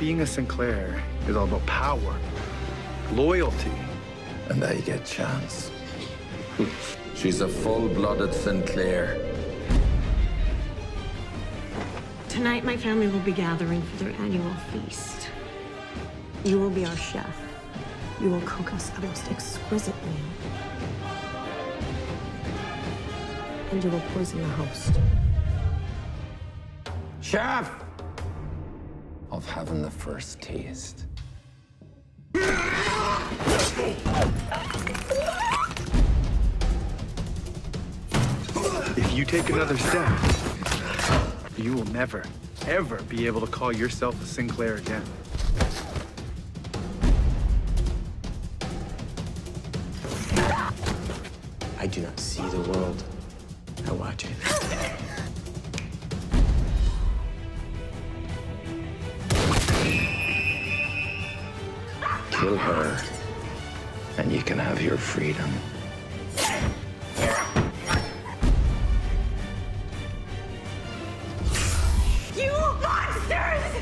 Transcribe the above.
being a Sinclair is all about power, loyalty. And I get chance. She's a full-blooded Sinclair. Tonight, my family will be gathering for their annual feast. You will be our chef. You will cook us a most exquisite meal. And you will poison the host. Chef! Of having the first taste. If you take another step, you will never, ever be able to call yourself a Sinclair again. I do not see the world. I watch it. kill her, and you can have your freedom. You monsters!